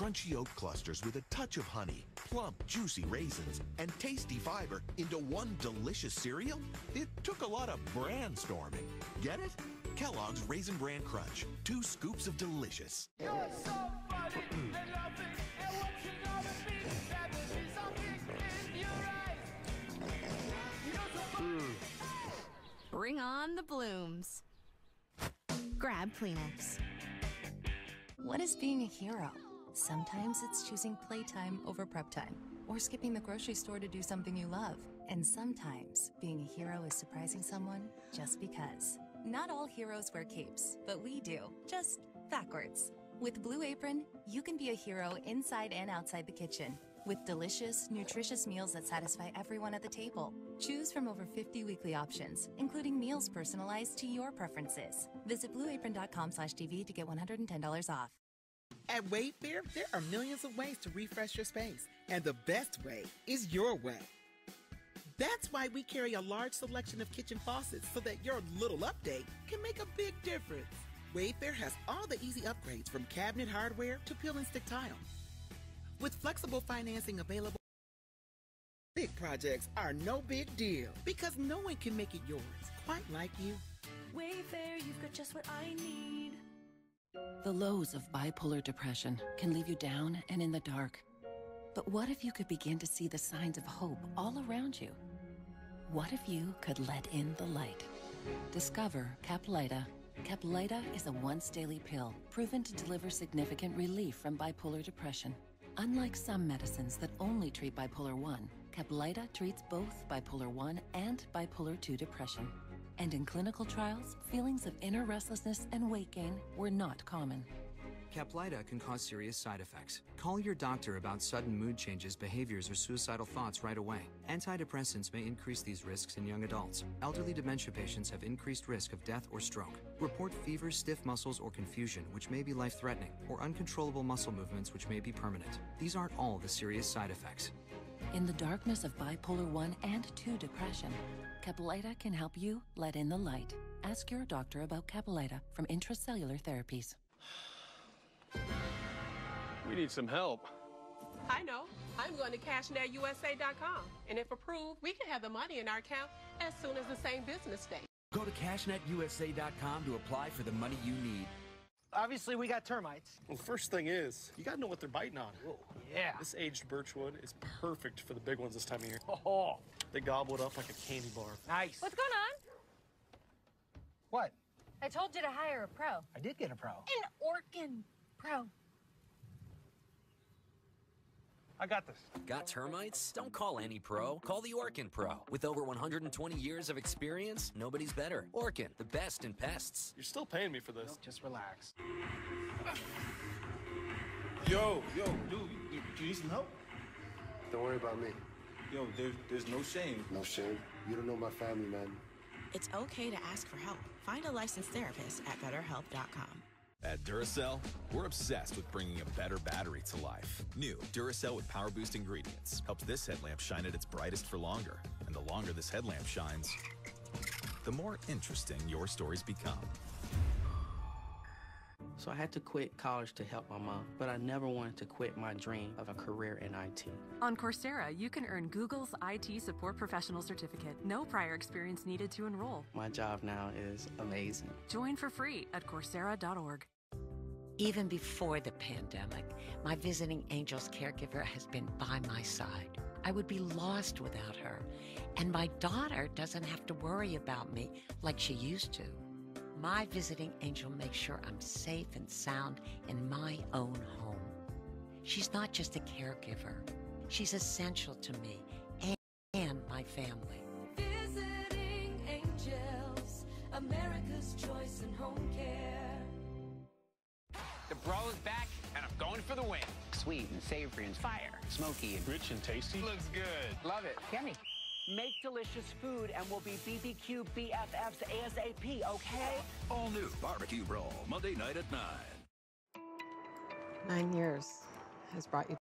crunchy oat clusters with a touch of honey, plump, juicy raisins, and tasty fiber into one delicious cereal? It took a lot of brainstorming. Get it? Kellogg's Raisin Bran Crunch. Two scoops of delicious. Bring on the blooms. Grab Kleenex. What is being a hero? Sometimes it's choosing playtime over prep time, or skipping the grocery store to do something you love. And sometimes being a hero is surprising someone just because. Not all heroes wear capes, but we do, just backwards. With Blue Apron, you can be a hero inside and outside the kitchen. With delicious, nutritious meals that satisfy everyone at the table. Choose from over 50 weekly options, including meals personalized to your preferences. Visit blueapron.com slash TV to get $110 off. At Wayfair, there are millions of ways to refresh your space, and the best way is your way. That's why we carry a large selection of kitchen faucets so that your little update can make a big difference. Wayfair has all the easy upgrades from cabinet hardware to peel and stick tile. With flexible financing available, big projects are no big deal because no one can make it yours quite like you. Wayfair, you've got just what I need. The lows of bipolar depression can leave you down and in the dark. But what if you could begin to see the signs of hope all around you? What if you could let in the light? Discover Caplyta. Caplyta is a once daily pill proven to deliver significant relief from bipolar depression. Unlike some medicines that only treat bipolar 1, Caplyta treats both bipolar 1 and bipolar 2 depression. And in clinical trials, feelings of inner restlessness and weight gain were not common. Caplyta can cause serious side effects. Call your doctor about sudden mood changes, behaviors, or suicidal thoughts right away. Antidepressants may increase these risks in young adults. Elderly dementia patients have increased risk of death or stroke. Report fever, stiff muscles, or confusion, which may be life threatening, or uncontrollable muscle movements, which may be permanent. These aren't all the serious side effects. In the darkness of bipolar 1 and 2 depression, Caplyta can help you let in the light. Ask your doctor about Caplyta from Intracellular Therapies. We need some help. I know. I'm going to CashNetUSA.com. And if approved, we can have the money in our account as soon as the same business day. Go to CashNetUSA.com to apply for the money you need. Obviously, we got termites. Well, first thing is, you gotta know what they're biting on. yeah. This aged birchwood is perfect for the big ones this time of year. Oh, oh. They gobble it up like a candy bar. nice. What's going on? What? I told you to hire a pro. I did get a pro. An Orkin pro. I got this. Got termites? Don't call any pro. Call the Orkin Pro. With over 120 years of experience, nobody's better. Orkin, the best in pests. You're still paying me for this. Just relax. Yo, yo, dude, you, you need some help? Don't worry about me. Yo, there's there's no shame. No shame. You don't know my family, man. It's okay to ask for help. Find a licensed therapist at BetterHelp.com. At Duracell, we're obsessed with bringing a better battery to life. New Duracell with Power Boost ingredients helps this headlamp shine at its brightest for longer. And the longer this headlamp shines, the more interesting your stories become. So I had to quit college to help my mom, but I never wanted to quit my dream of a career in IT. On Coursera, you can earn Google's IT Support Professional Certificate. No prior experience needed to enroll. My job now is amazing. Join for free at Coursera.org. Even before the pandemic, my visiting angels caregiver has been by my side. I would be lost without her, and my daughter doesn't have to worry about me like she used to. My visiting angel makes sure I'm safe and sound in my own home. She's not just a caregiver, she's essential to me and, and my family. Visiting Angels, America's choice in home care. The bro is back, and I'm going for the win. Sweet and savory and fire, smoky and rich and tasty. Looks good. Love it. Yummy. Make delicious food and we'll be BBQ BFFs ASAP, okay? All new barbecue Brawl, Monday night at 9. Nine years has brought you